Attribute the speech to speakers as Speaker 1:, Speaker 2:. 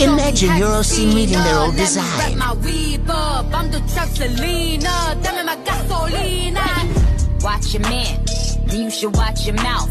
Speaker 1: Imagine Euroscene meeting their old design.
Speaker 2: Watch your man, you should watch your mouth.